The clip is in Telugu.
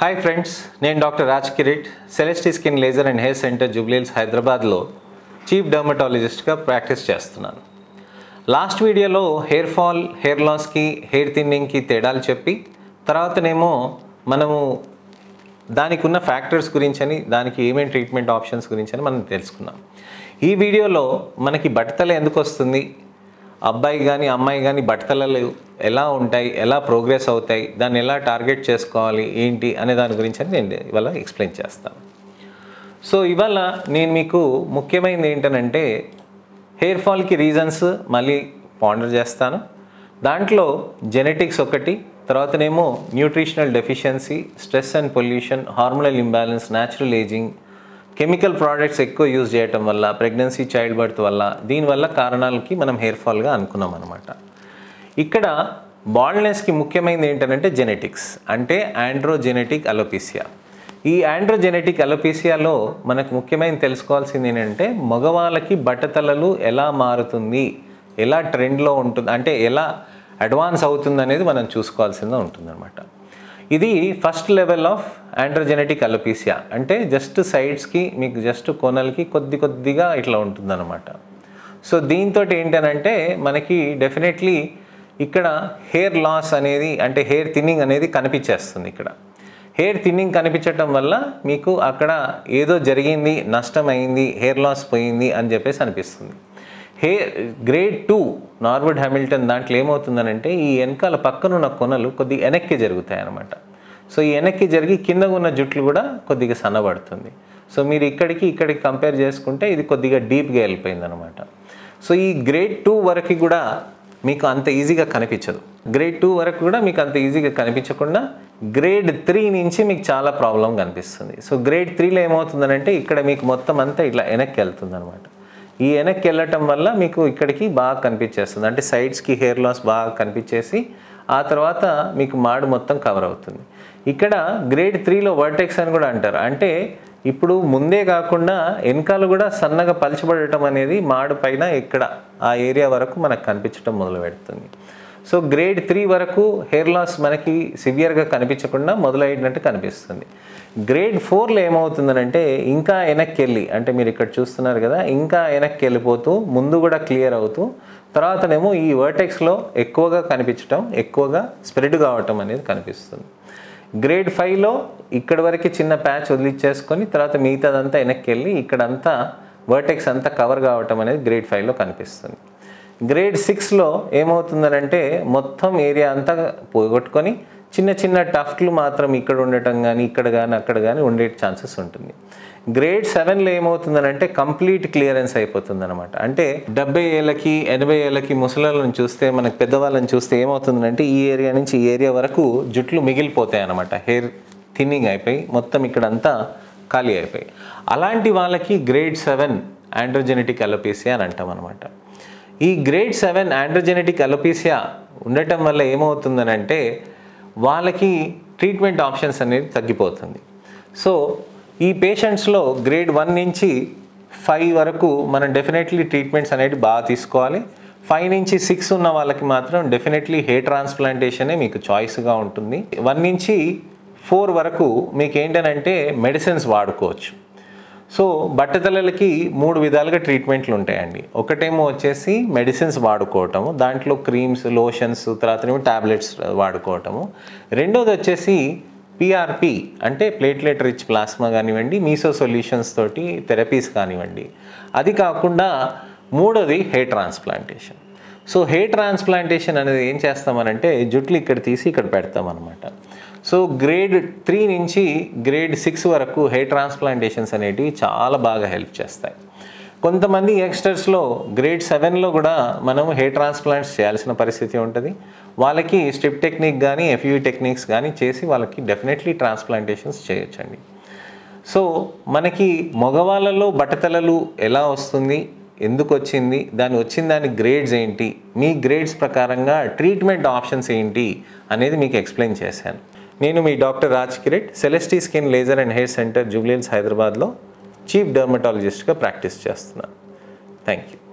హాయ్ ఫ్రెండ్స్ నేను doctor Raj Kirit Celestee skin laser and hair centre Jubilee Hills హైదరాబాద్లో చీఫ్ డర్మటాలజిస్ట్గా ప్రాక్టీస్ చేస్తున్నాను. లాస్ట్ వీడియోలో హెయిర్ ఫాల్ హెయిర్ లాస్కి హెయిర్ థిన్నింగ్కి తేడాలు చెప్పి తర్వాతనేమో మనము దానికి ఉన్న ఫ్యాక్టర్స్ గురించి అని దానికి ఏమేమి ట్రీట్మెంట్ ఆప్షన్స్ గురించి అని మనం తెలుసుకున్నాం. ఈ వీడియోలో మనకి బట్టతల ఎందుకు వస్తుంది? అబ్బాయి కానీ అమ్మాయి కానీ బట్టతలలు ఎలా ఉంటాయి? ఎలా ప్రోగ్రెస్ అవుతాయి? దాన్ని ఎలా టార్గెట్ చేసుకోవాలి? ఏంటి? అనే దాని గురించి అని నేను ఇవాళ ఎక్స్ప్లెయిన్ చేస్తాను. సో ఇవాళ నేను మీకు ముఖ్యమైనది ఏంటనంటే హెయిర్ ఫాల్కి రీజన్స్ మళ్ళీ పాండర్ చేస్తాను. దాంట్లో జెనెటిక్స్ ఒకటి తర్వాతనేమో nutritional deficiency stress and pollution hormonal imbalance natural ageing chemical products ఎక్కువ యూజ్ చేయటం వల్ల ప్రెగ్నెన్సీ చైల్డ్ బర్త్ వల్ల దీనివల్ల కారణాలకి మనం హెయిర్ ఫాల్గా అనుకున్నాం అనమాట ఇక్కడ బాల్డ్నెస్కి ముఖ్యమైనది ఏంటంటే జెనెటిక్స్ అంటే ఆండ్రోజెనెటిక్ అలోపీసియా ఈ ఆండ్రోజెనెటిక్ అలోపీసియాలో మనకు ముఖ్యమైన తెలుసుకోవాల్సింది ఏంటంటే మగవాళ్ళకి బట్టతలలు ఎలా మారుతుంది ఎలా ట్రెండ్లో ఉంటుంది అంటే ఎలా అడ్వాన్స్ అవుతుంది అనేది మనం చూసుకోవాల్సిందే ఉంటుందన్నమాట. ఇది first level of androgenetic alopecia అంటే జస్ట్ సైడ్స్కి మీకు జస్ట్ కొనలకి కొద్ది కొద్దిగా ఇట్లా ఉంటుందన్నమాట. సో దీంతో ఏంటనంటే మనకి డెఫినెట్లీ ఇక్కడ హెయిర్ లాస్ అనేది అంటే హెయిర్ థిన్నింగ్ అనేది కనిపించేస్తుంది ఇక్కడ. హెయిర్ థిన్నింగ్ కనిపించటం వల్ల మీకు అక్కడ ఏదో జరిగింది నష్టమైంది హెయిర్ లాస్ పోయింది అని చెప్పేసి అనిపిస్తుంది. Hey grade two Norwood Hamilton దాంట్లో ఏమవుతుందనంటే ఈ వెనకాల పక్కనున్న కొనలు కొద్దిగా వెనక్కి జరుగుతాయి అన్నమాట సో ఈ వెనక్కి జరిగి కింద ఉన్న జుట్లు కూడా కొద్దిగా సన్నబడుతుంది. సో మీరు ఇక్కడికి ఇక్కడికి కంపేర్ చేసుకుంటే ఇది కొద్దిగా డీప్గా వెళ్ళిపోయింది అనమాట సో ఈ గ్రేడ్ టూ వరకు కూడా మీకు అంత ఈజీగా కనిపించదు. గ్రేడ్ టూ వరకు కూడా మీకు అంత ఈజీగా కనిపించకుండా గ్రేడ్ త్రీ నుంచి మీకు చాలా ప్రాబ్లం కనిపిస్తుంది. సో గ్రేడ్ త్రీలో ఏమవుతుందనంటే ఇక్కడ మీకు మొత్తం అంతా ఇట్లా వెనక్కి వెళ్తుంది అనమాట ఈ వెనక్కి వెళ్ళటం వల్ల మీకు ఇక్కడికి బాగా కనిపించేస్తుంది. అంటే సైడ్స్కి హెయిర్ లాస్ బాగా కనిపించేసి ఆ తర్వాత మీకు మాడు మొత్తం కవర్ అవుతుంది. ఇక్కడ గ్రేడ్ త్రీలో వర్టెక్స్ అని కూడా అంటారు. అంటే ఇప్పుడు ముందే కాకుండా వెనకాల కూడా సన్నగా పలచబడటం అనేది మాడు పైన ఇక్కడ ఆ ఏరియా వరకు మనకు కనిపించడం మొదలు పెడుతుంది. సో గ్రేడ్ త్రీ వరకు హెయిర్ లాస్ మనకి సివియర్గా కనిపించకుండా మొదలైనట్టు కనిపిస్తుంది. గ్రేడ్ ఫోర్లో ఏమవుతుందనంటే ఇంకా వెనక్కి వెళ్ళి అంటే మీరు ఇక్కడ చూస్తున్నారు కదా ఇంకా వెనక్కి వెళ్ళిపోతూ ముందు కూడా క్లియర్ అవుతూ తర్వాతనేమో ఈ వర్టెక్స్లో ఎక్కువగా కనిపించటం ఎక్కువగా స్ప్రెడ్ కావటం అనేది కనిపిస్తుంది. గ్రేడ్ ఫైవ్లో ఇక్కడ వరకు చిన్న ప్యాచ్ వదిలిచ్చేసుకొని తర్వాత మిగతాదంతా వెనక్కి వెళ్ళి ఇక్కడంతా వర్టెక్స్ అంతా కవర్ కావటం అనేది గ్రేడ్ ఫైవ్లో కనిపిస్తుంది. గ్రేడ్ సిక్స్లో ఏమవుతుందనంటే మొత్తం ఏరియా అంతా పోగొట్టుకొని చిన్న చిన్న టఫ్ట్లు మాత్రం ఇక్కడ ఉండటం కానీ ఇక్కడ కానీ అక్కడ కానీ ఉండే ఛాన్సెస్ ఉంటుంది. గ్రేడ్ సెవెన్లో ఏమవుతుందనంటే కంప్లీట్ క్లియరెన్స్ అయిపోతుంది అనమాట అంటే డెబ్బై ఏళ్ళకి ఎనభై ఏళ్ళకి ముసలాలను చూస్తే మనకు పెద్దవాళ్ళని చూస్తే ఏమవుతుందంటే ఈ ఏరియా నుంచి ఈ ఏరియా వరకు జుట్లు మిగిలిపోతాయి అనమాట హెయిర్ థిన్నింగ్ అయిపోయి మొత్తం ఇక్కడంతా ఖాళీ అయిపోయి. అలాంటి వాళ్ళకి గ్రేడ్ సెవెన్ ఆండ్రోజెనెటిక్ అలోపీసియా అని అంటాం అనమాట ఈ గ్రేడ్ సెవెన్ ఆండ్రోజెనెటిక్ అలోపీసియా ఉండటం వల్ల ఏమవుతుందనంటే వాళ్ళకి ట్రీట్మెంట్ ఆప్షన్స్ అనేది తగ్గిపోతుంది. సో ఈ పేషెంట్స్లో గ్రేడ్ వన్ నుంచి ఫైవ్ వరకు మనం డెఫినెట్లీ ట్రీట్మెంట్స్ అనేవి బాగా తీసుకోవాలి. ఫైవ్ నుంచి సిక్స్ ఉన్న వాళ్ళకి మాత్రం డెఫినెట్లీ హెయిర్ ట్రాన్స్ప్లాంటేషనే మీకు చాయిస్గా ఉంటుంది. వన్ నుంచి ఫోర్ వరకు మీకు ఏంటనంటే మెడిసిన్స్ వాడుకోవచ్చు. సో బట్టతలలకి మూడు విధాలుగా ట్రీట్మెంట్లు ఉంటాయండి. ఒకటేమో వచ్చేసి మెడిసిన్స్ వాడుకోవటము దాంట్లో క్రీమ్స్ లోషన్స్ తర్వాత ఏమో ట్యాబ్లెట్స్ వాడుకోవటము. రెండోది వచ్చేసి పిఆర్పి అంటే ప్లేట్లెట్ రిచ్ ప్లాస్మా కానివ్వండి మీసో సొల్యూషన్స్ తోటి థెరపీస్ కానివ్వండి. అది కాకుండా మూడోది hair transplantation so hair transplantation అనేది ఏం చేస్తామనంటే జుట్లు ఇక్కడ తీసి ఇక్కడ పెడతామన్నమాట. సో గ్రేడ్ త్రీ నుంచి గ్రేడ్ సిక్స్ వరకు హెయిర్ ట్రాన్స్ప్లాంటేషన్స్ అనేటివి చాలా బాగా హెల్ప్ చేస్తాయి. కొంతమంది యంగ్స్టర్స్లో గ్రేడ్ సెవెన్లో కూడా మనం హెయిర్ ట్రాన్స్ప్లాంట్స్ చేయాల్సిన పరిస్థితి ఉంటుంది. వాళ్ళకి స్ట్రిప్ టెక్నిక్ కానీ ఎఫ్యూ టెక్నిక్స్ కానీ చేసి వాళ్ళకి డెఫినెట్లీ ట్రాన్స్ప్లాంటేషన్స్ చేయొచ్చండి. సో మనకి మగవాళ్ళలో బట్టతలలు ఎలా వస్తుంది? ఎందుకు వచ్చింది దాని వచ్చిన దాని గ్రేడ్స్ ఏంటి? మీ గ్రేడ్స్ ప్రకారంగా ట్రీట్మెంట్ ఆప్షన్స్ ఏంటి? అనేది మీకు ఎక్స్ప్లెయిన్ చేశాను. నేను మీ doctor Raj Kirit Celestee skin laser and hair centre Jubilee Hills హైదరాబాద్లో చీఫ్ డర్మటాలజిస్ట్గా ప్రాక్టీస్ చేస్తున్నాను. Thank you